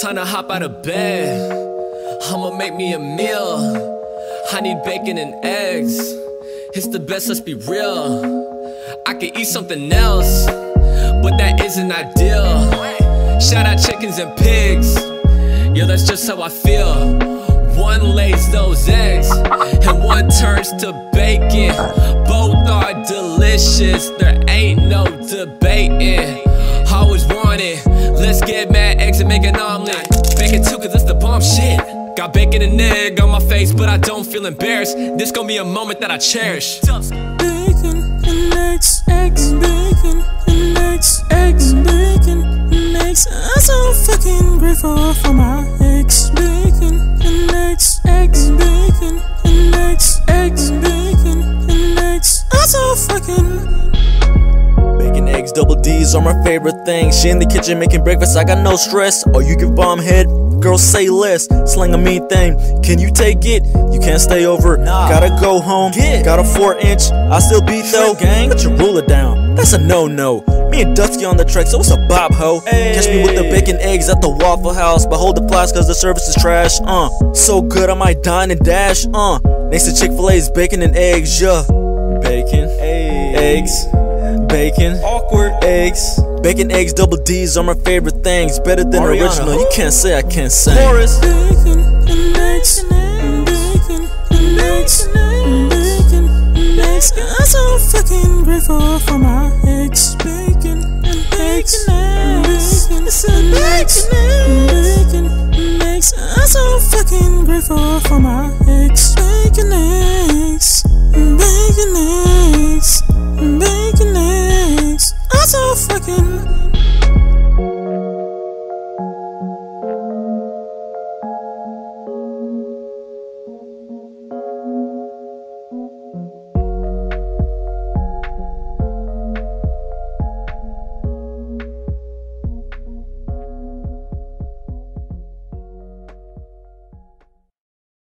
Time to hop out of bed. I'ma make me a meal. I need bacon and eggs. It's the best, let's be real. I could eat something else, but that isn't ideal. Shout out chickens and pigs. Yo, that's just how I feel. One lays those eggs turns to bacon. Both are delicious, there ain't no debating. Always wanted, let's get mad eggs and make an omelet. Bacon too, cause it's the bomb shit. Got bacon and egg on my face, but I don't feel embarrassed. This gon' be a moment that I cherish. Bacon and eggs, eggs, bacon and eggs, eggs, bacon and eggs. I'm so fucking grateful for my D's are my favorite things. She in the kitchen making breakfast, I got no stress. Oh, you can bomb head, girls say less. Slang a mean thing, can you take it? You can't stay over, gotta go home. Got a four inch, I still beat though. Gang, put your ruler down, that's a no no. Me and Dubskie on the track, so it's a bob ho. Catch me with the bacon eggs at the Waffle House, but hold the flask cause the service is trash. Uh, so good I might dine and dash. Uh, next to Chick Fil A's bacon and eggs, yeah. Bacon, eggs, bacon, awkward eggs. Bacon, eggs, double D's are my favorite things. Better than original. You can't say I can't sing. Bacon and eggs, bacon and eggs, bacon and eggs. I'm so fucking grateful for my eggs, bacon and eggs, bacon and eggs, bacon and eggs. I'm so fucking grateful for my eggs, bacon and eggs.